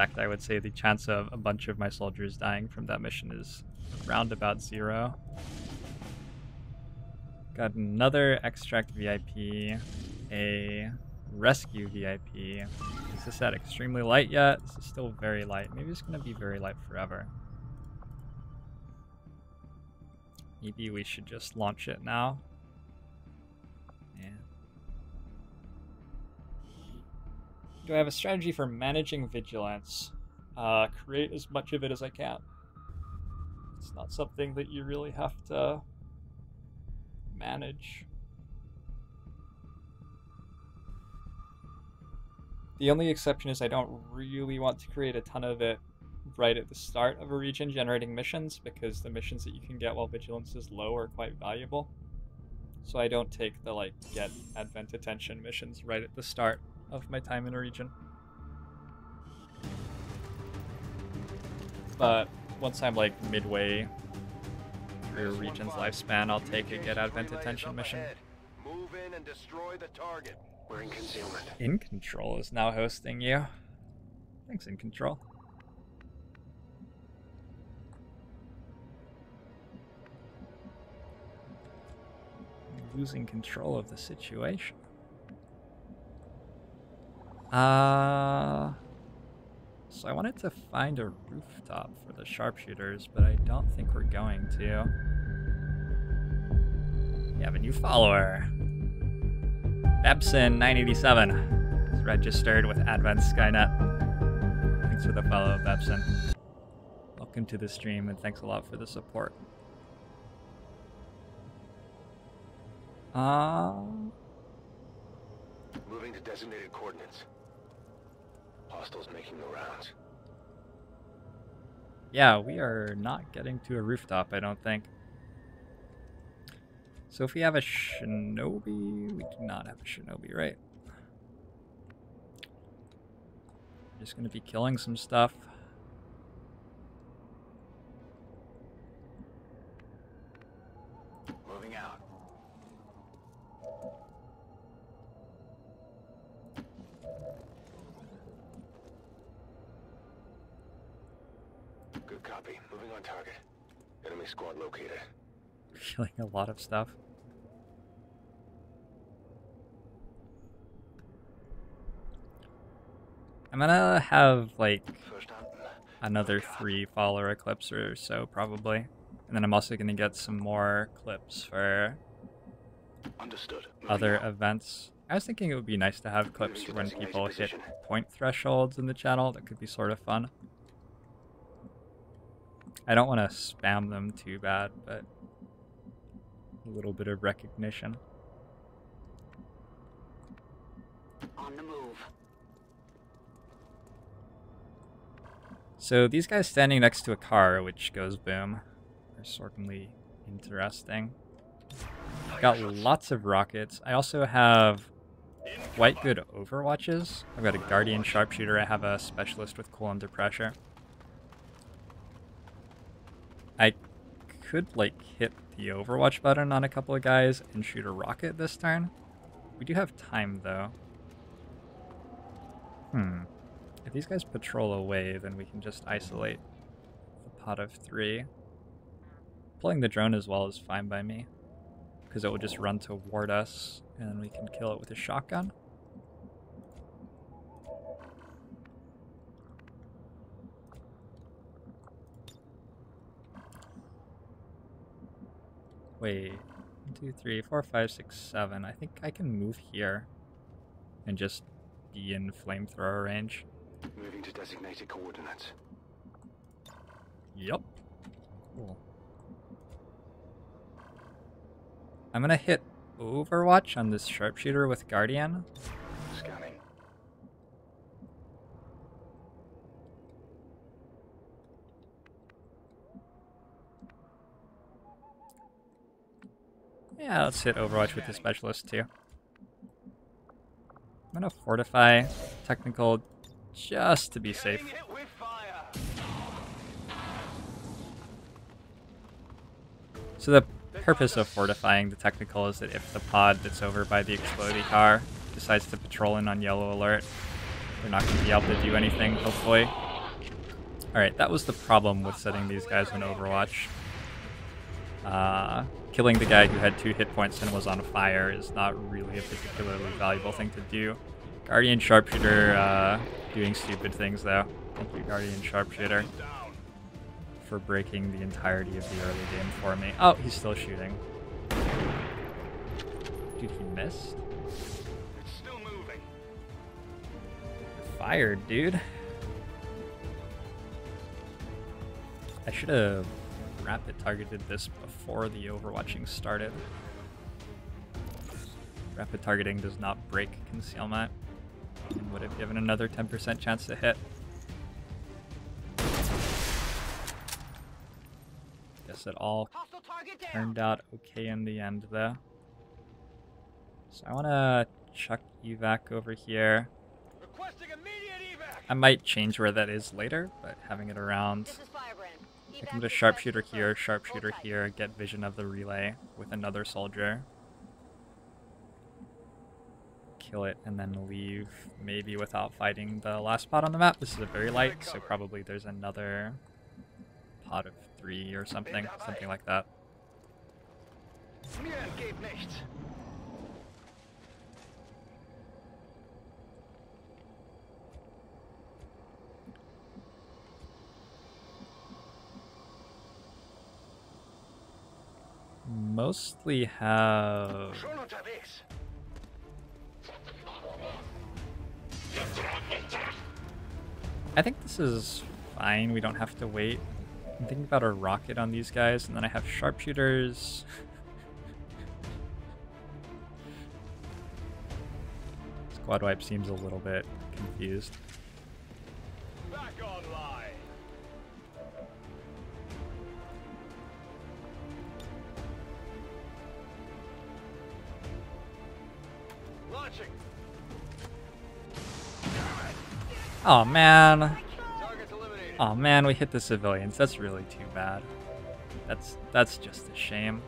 fact, I would say the chance of a bunch of my soldiers dying from that mission is around about zero. Got another extract VIP, a rescue VIP. Is this at extremely light yet? This is still very light. Maybe it's going to be very light forever. Maybe we should just launch it now. Do I have a strategy for managing vigilance? Uh, create as much of it as I can. It's not something that you really have to manage. The only exception is I don't really want to create a ton of it right at the start of a region generating missions because the missions that you can get while vigilance is low are quite valuable. So I don't take the like get advent attention missions right at the start of my time in a region. But once I'm like midway through a region's lifespan, I'll take a get out advent attention mission. Move in and destroy the target. We're in concealment. In Control is now hosting you. Thanks, In Control. Losing control of the situation. Uh, so I wanted to find a rooftop for the sharpshooters, but I don't think we're going to. We have a new follower. Bebson987 is registered with Advent Skynet. Thanks for the follow, Bebson. Welcome to the stream, and thanks a lot for the support. Uh, Moving to designated coordinates. Hostiles making the rounds. yeah, we are not getting to a rooftop, I don't think. So if we have a shinobi, we do not have a shinobi, right? Just gonna be killing some stuff. On target. Enemy squad located. Killing a lot of stuff. I'm gonna have like another three follower clips or so probably. And then I'm also gonna get some more clips for Understood. Moving other out. events. I was thinking it would be nice to have clips when people hit point thresholds in the channel. That could be sort of fun. I don't want to spam them too bad, but a little bit of recognition. On the move. So these guys standing next to a car which goes boom are certainly interesting. Got lots of rockets. I also have quite good overwatches. I've got a guardian sharpshooter. I have a specialist with cool under pressure. I could like hit the overwatch button on a couple of guys and shoot a rocket this turn. We do have time though. Hmm. If these guys patrol away, then we can just isolate the pot of three. Pulling the drone as well is fine by me. Because it will just run toward us, and we can kill it with a shotgun. Wait, one, two, three, four, five, six, seven. I think I can move here and just be in flamethrower range. Moving to designated coordinates. Yep. Cool. I'm gonna hit Overwatch on this sharpshooter with Guardian. Scanning. Yeah, let's hit Overwatch with the specialist too. I'm gonna fortify technical just to be safe. So the purpose of fortifying the technical is that if the pod that's over by the explodey car decides to patrol in on yellow alert, they're not going to be able to do anything, hopefully. Alright, that was the problem with setting these guys in Overwatch. Uh, killing the guy who had two hit points and was on fire is not really a particularly valuable thing to do. Guardian Sharpshooter uh, doing stupid things though. Thank you, Guardian Sharpshooter, for breaking the entirety of the early game for me. Oh, he's still shooting. Dude, he missed? It's still moving. Fired, dude. I should have rapid targeted this before the overwatching started. Rapid targeting does not break concealment and would have given another 10% chance to hit. Guess it all Hostile target down. turned out okay in the end though. So I want to chuck evac over here. Requesting immediate evac. I might change where that is later, but having it around This is Firebrand. I can put a sharpshooter here, sharpshooter here, get vision of the relay with another soldier. Kill it and then leave, maybe without fighting the last spot on the map. This is a very light, so probably there's another pot of three or something, something like that. Mostly have I think this is fine. We don't have to wait. I'm thinking about a rocket on these guys, and then I have sharpshooters. Squad wipe seems a little bit confused. Oh man. Oh man, we hit the civilians. That's really too bad. That's that's just a shame.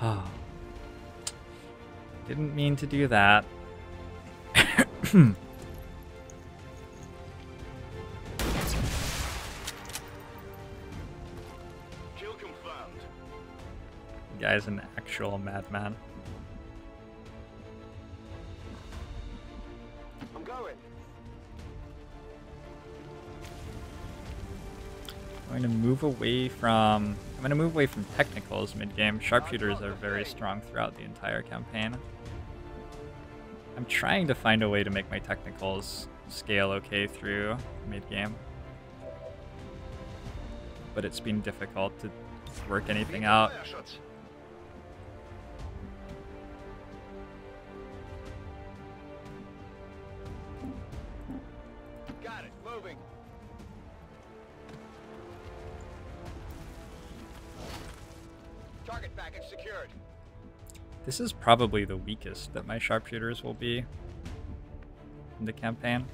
Oh. Didn't mean to do that. Guy's an actual madman. I'm going. I'm going to move away from. I'm going to move away from technicals mid game. Sharpshooters are very strong throughout the entire campaign. I'm trying to find a way to make my technicals scale okay through mid game, but it's been difficult to work anything out. This is probably the weakest that my sharpshooters will be in the campaign.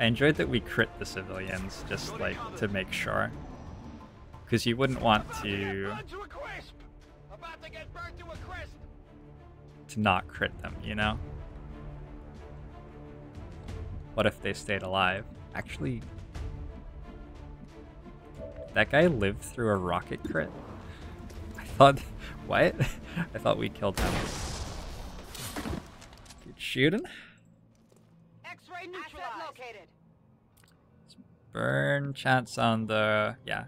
I enjoyed that we crit the civilians just like to make sure. Because you wouldn't want to to a crisp. About to get burned to a crisp. to not crit them, you know? What if they stayed alive? Actually, that guy lived through a rocket crit. I thought, what? I thought we killed him. Good shooting. X-ray neutralized. located. Burn chance on the yeah.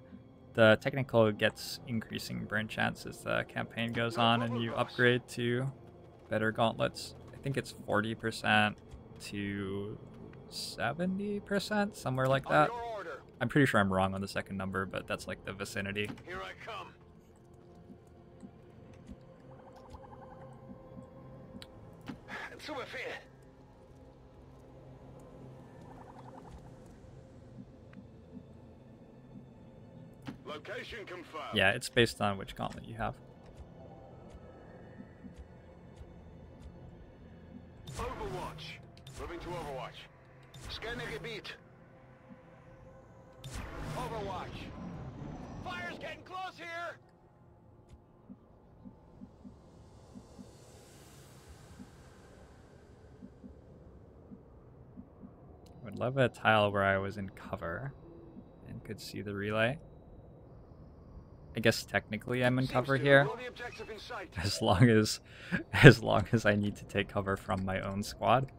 The technical gets increasing burn chance as the campaign goes on and you upgrade to better gauntlets. I think it's 40% to 70%, somewhere like that. I'm pretty sure I'm wrong on the second number, but that's like the vicinity. Here I come. Location confirmed. Yeah, it's based on which gauntlet you have. Overwatch. Moving to Overwatch. Scanning Gebiet. Overwatch. Fire's getting close here. I would love a tile where I was in cover and could see the relay. I guess technically I'm in cover here, Got the objective in sight. as long as as long as I need to take cover from my own squad.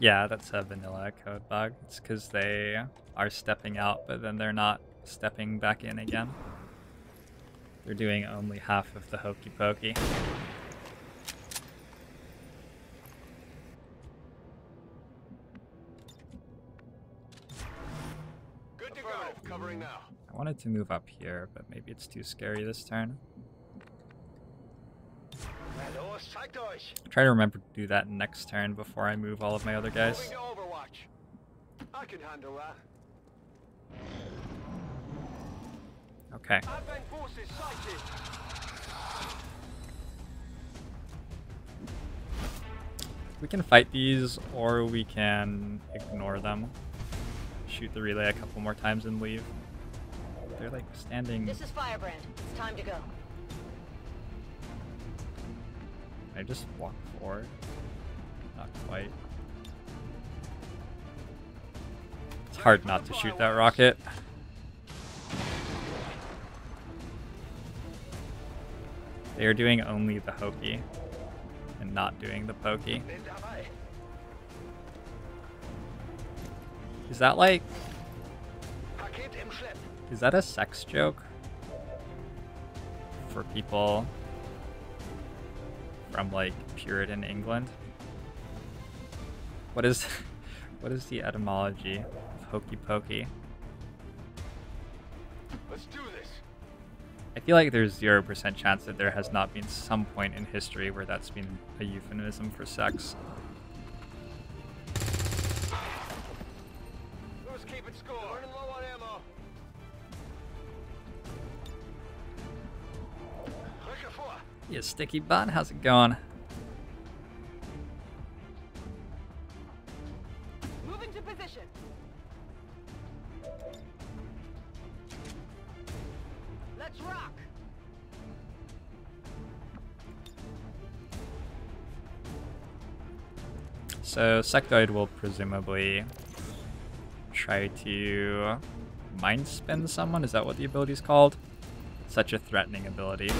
Yeah, that's a vanilla code bug. It's because they are stepping out, but then they're not stepping back in again. They're doing only half of the hokey pokey. Wanted to move up here, but maybe it's too scary this turn. Try to remember to do that next turn before I move all of my other guys. Moving. I can handle. Okay. We can fight these, or we can ignore them. Shoot the relay a couple more times and leave. They're like standing. This is Firebrand. It's time to go. I just walk forward. Not quite. It's hard not to shoot that rocket. They are doing only the hokey and not doing the pokey. Is that like Paket im Schlepp. Is that a sex joke? For people from like Puritan England? What is what is the etymology of hokey pokey? Let's do this. I feel like there's 0% chance that there has not been some point in history where that's been a euphemism for sex. Who's keeping score? Yeah, sticky bun, how's it going? Moving to position. Let's rock. So Sectoid will presumably try to mind spin someone. Is that what the ability is called? Such a threatening ability.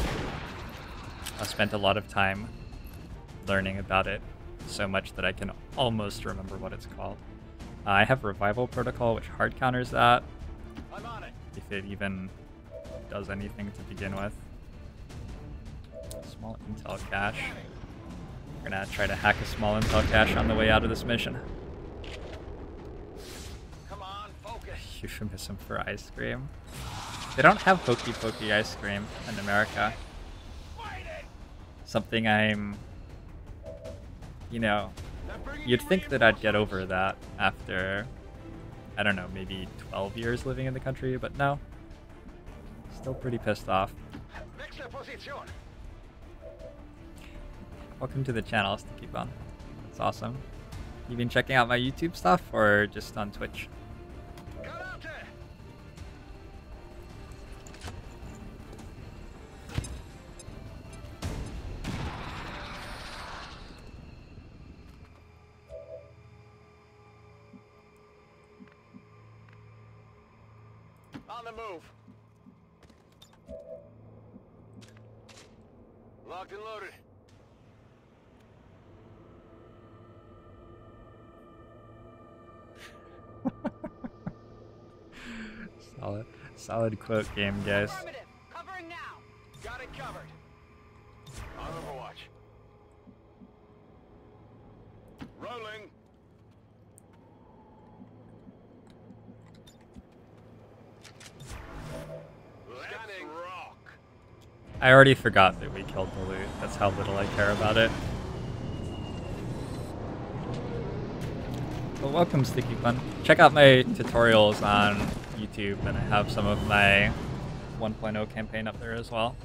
I spent a lot of time learning about it, so much that I can almost remember what it's called. Uh, I have Revival Protocol, which hard counters that, I'm on it. if it even does anything to begin with. Small intel cache. We're gonna try to hack a small intel cache on the way out of this mission. Come on, focus. Euphemism for ice cream. They don't have Hokey Pokey ice cream in America. Something I'm, you know, you'd think that I'd get over that after, I don't know, maybe 12 years living in the country, but no. Still pretty pissed off. Welcome to the channel, Sticky Bun. It's awesome. You've been checking out my YouTube stuff or just on Twitch? On the move. Locked and loaded. Solid, solid quote game, guys. I already forgot that we killed the loot. That's how little I care about it. Well, welcome, Sticky Fun. Check out my tutorials on YouTube, and I have some of my 1.0 campaign up there as well.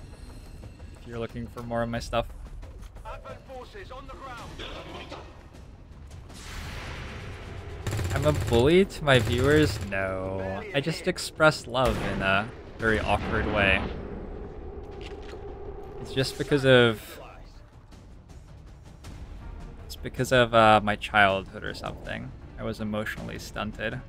If you're looking for more of my stuff. Forces on the ground. I'm a bully to my viewers? No. I just express love in a very awkward way. It's just because of... It's because of uh, my childhood or something. I was emotionally stunted.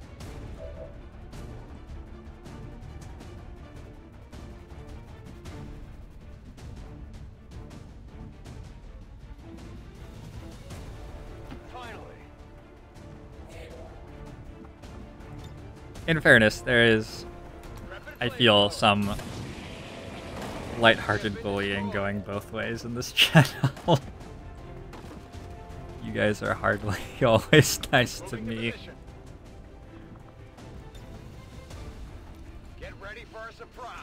In fairness, there is, I feel, some lighthearted bullying going both ways in this channel. you guys are hardly always nice to me. Get ready for a surprise.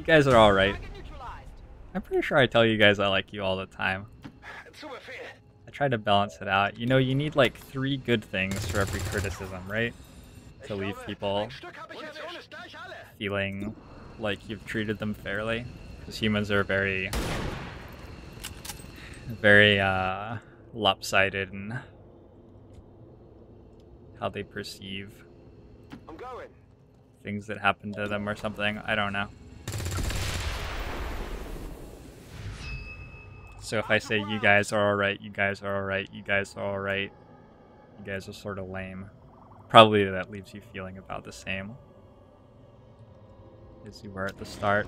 You guys are alright. I'm pretty sure I tell you guys I like you all the time. I try to balance it out. You know, you need like three good things for every criticism, right? To leave people Ein Stück hab ich erwischt. gleich alle. feeling like you've treated them fairly. Because humans are very, very uh, lopsided in how they perceive things that happen to them or something. I don't know. So if I say you guys are alright, you guys are alright, you guys are alright, you guys are sort of lame. Probably that leaves you feeling about the same as you were at the start.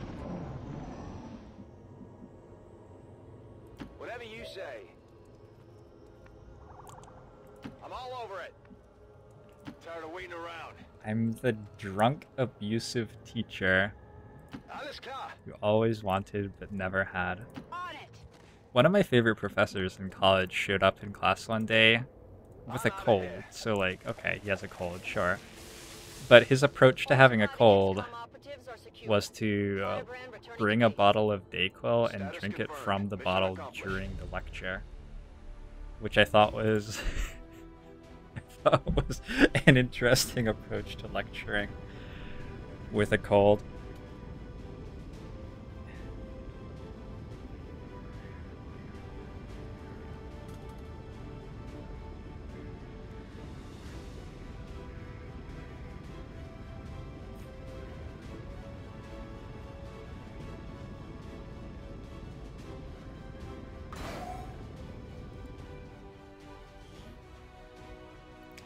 Whatever you say. I'm all over it. Tired of waiting around. I'm the drunk, abusive teacher you always wanted but never had. One of my favorite professors in college showed up in class one day with a cold. So, like, okay, he has a cold, sure. But his approach to having a cold was to uh, bring a bottle of Dayquil and drink it from the bottle during the lecture, which I thought was I thought was an interesting approach to lecturing with a cold.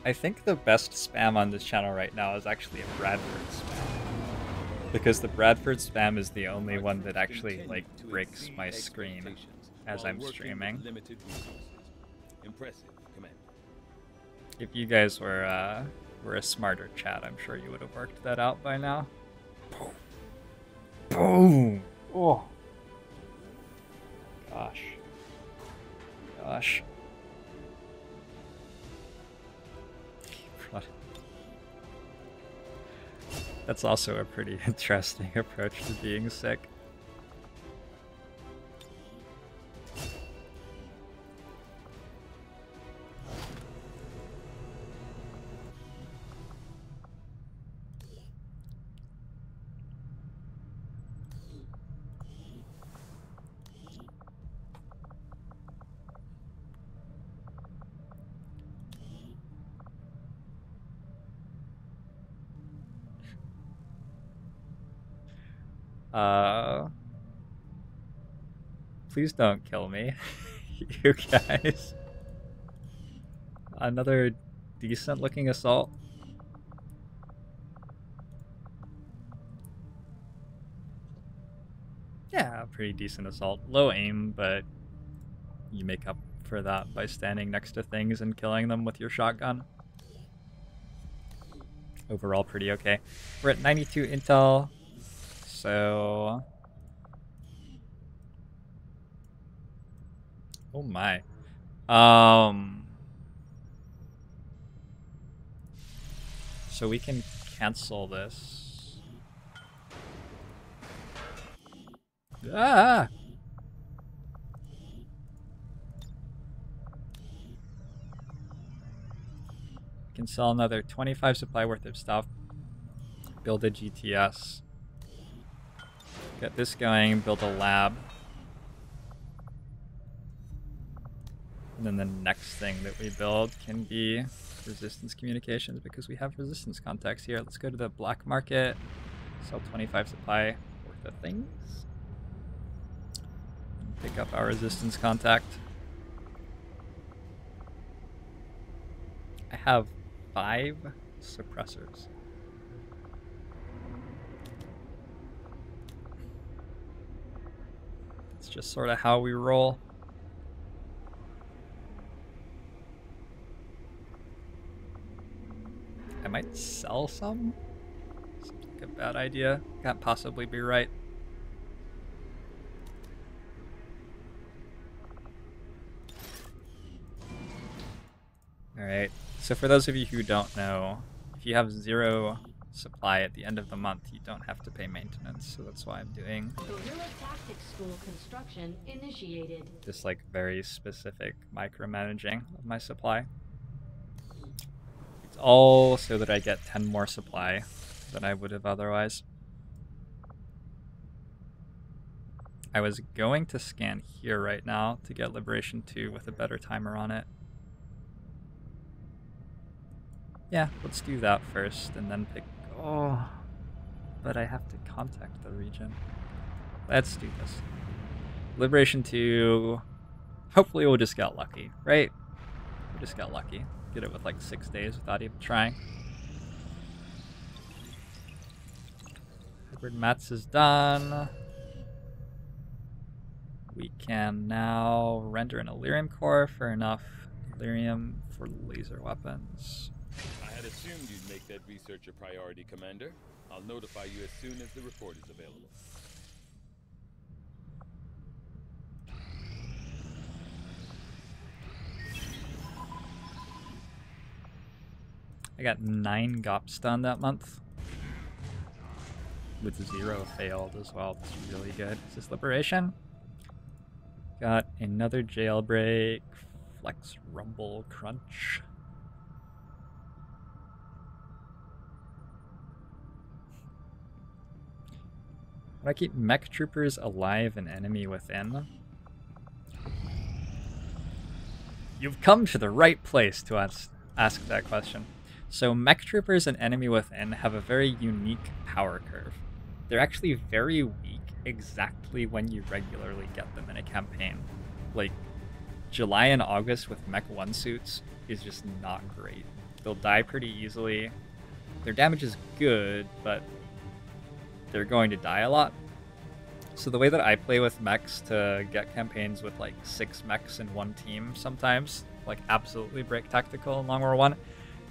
I think the best spam on this channel right now is actually a Bradford spam. Because the Bradford spam is the only one that actually like breaks my screen as I'm streaming. If you guys were uh, were a smarter chat, I'm sure you would have worked that out by now. Boom. Boom. Oh. Gosh. Gosh. That's also a pretty interesting approach to being sick. Please don't kill me, you guys. Another decent looking assault. Yeah, pretty decent assault. Low aim, but you make up for that by standing next to things and killing them with your shotgun. overall pretty okay. We're at 92 intel, so oh my, um, so we can cancel this. Ah. can sell another 25 supply worth of stuff. Build a GTS. Get this going, build a lab. And then the next thing that we build can be resistance communications because we have resistance contacts here. Let's go to the black market, sell 25 supply worth of things. And pick up our resistance contact. I have five suppressors. It's just sort of how we roll. I might sell some. Seems like a bad idea. Can't possibly be right. Alright, so for those of you who don't know, if you have zero supply at the end of the month, you don't have to pay maintenance. So that's why I'm doing Guerrilla School construction initiated. this like very specific micromanaging of my supply. All so that I get 10 more supply than I would have otherwise. I was going to scan here right now to get Liberation 2 with a better timer on it. Yeah, let's do that first and then pick. Oh, but I have to contact the region. Let's do this. Liberation 2. Hopefully, we'll just get lucky, right? We just got lucky. Get it with like six days without even trying. Hybrid Mats is done. We can now render an Elerium core for enough Elerium for laser weapons. I had assumed you'd make that research a priority, Commander. I'll notify you as soon as the report is available. I got nine gops done that month. With zero failed as well. That's really good. Is this Liberation? Got another jailbreak. Flex Rumble Crunch. I keep mech troopers alive and enemy within? You've come to the right place to ask, ask that question. So mech troopers and enemy within have a very unique power curve. They're actually very weak exactly when you regularly get them in a campaign. Like July and August with mech one suits is just not great. They'll die pretty easily. Their damage is good, but they're going to die a lot. So the way that I play with mechs to get campaigns with like six mechs in one team sometimes, like absolutely break tactical in Long War One,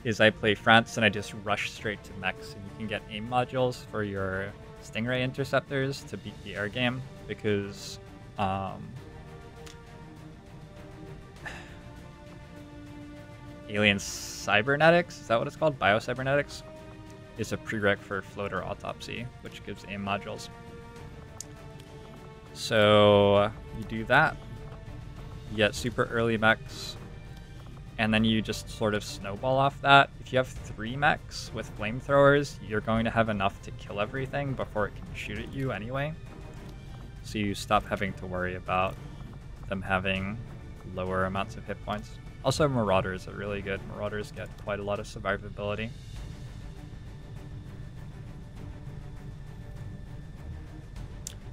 is I play France and I just rush straight to mechs, and you can get aim modules for your Stingray interceptors to beat the air game because um, Alien Cybernetics, is that what it's called? Biocybernetics is a prereq for floater autopsy, which gives aim modules. So you do that, you get super early mechs, and then you just sort of snowball off that. If you have three mechs with flamethrowers, you're going to have enough to kill everything before it can shoot at you anyway. So you stop having to worry about them having lower amounts of hit points. Also, Marauders are really good. Marauders get quite a lot of survivability.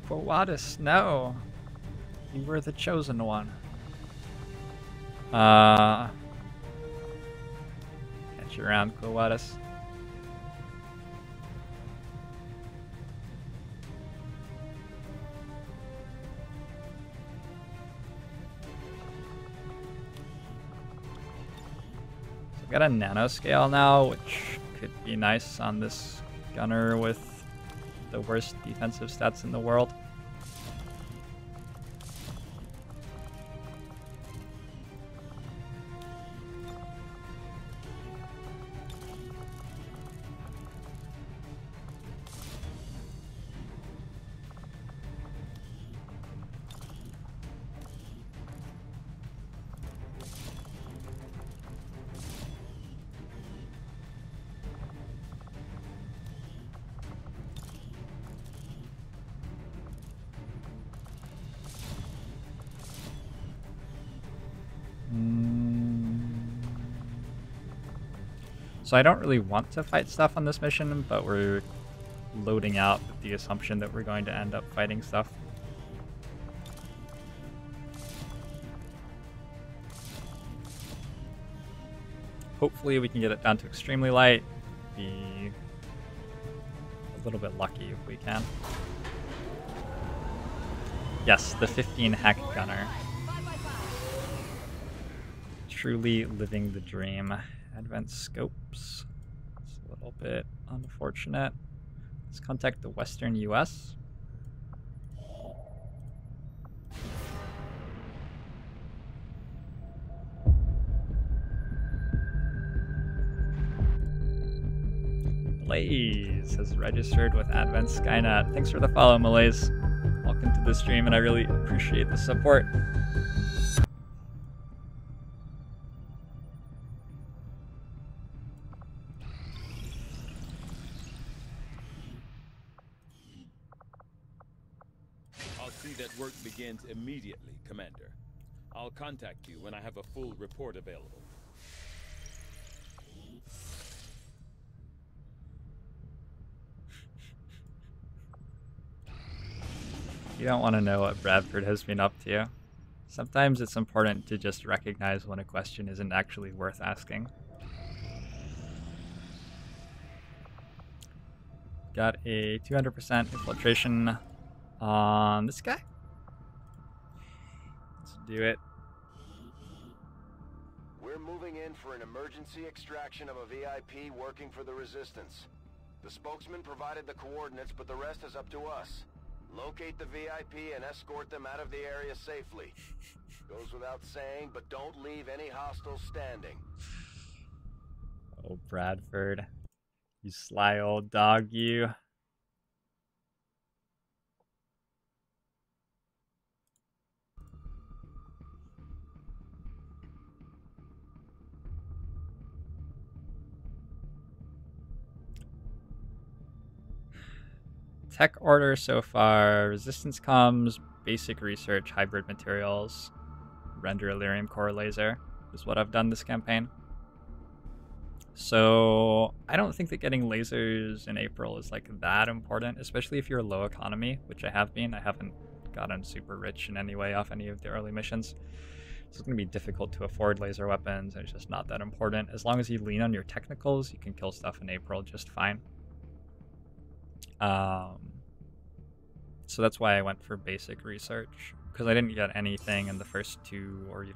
Quo Vadis, no. You were the chosen one. Uh, around, Quo So I've got a nanoscale now, which could be nice on this gunner with the worst defensive stats in the world. So I don't really want to fight stuff on this mission, but we're loading out with the assumption that we're going to end up fighting stuff. Hopefully we can get it down to extremely light. Be a little bit lucky if we can. Yes, the 15 hack gunner. Truly living the dream. Advent scopes. It's a little bit unfortunate. Let's contact the Western US. Malaise has registered with Advent Skynet. Thanks for the follow, Malaise. Welcome to the stream, and I really appreciate the support. Immediately, Commander. I'll contact you when I have a full report available. You don't want to know what Bradford has been up to. Sometimes it's important to just recognize when a question isn't actually worth asking. Got a 200% infiltration on this guy. Do it. We're moving in for an emergency extraction of a VIP working for the Resistance. The spokesman provided the coordinates, but the rest is up to us. Locate the VIP and escort them out of the area safely. Goes without saying, but don't leave any hostiles standing. Oh, Bradford. You sly old dog, you. Tech order so far resistance comms, basic research, hybrid materials, render Elerium core laser is what I've done this campaign. So I don't think that getting lasers in April is like that important, especially if you're a low economy, which I have been. I haven't gotten super rich in any way off any of the early missions. So it's going to be difficult to afford laser weapons, and it's just not that important. As long as you lean on your technicals, you can kill stuff in April just fine. Um, so that's why I went for basic research because I didn't get anything in the first two or even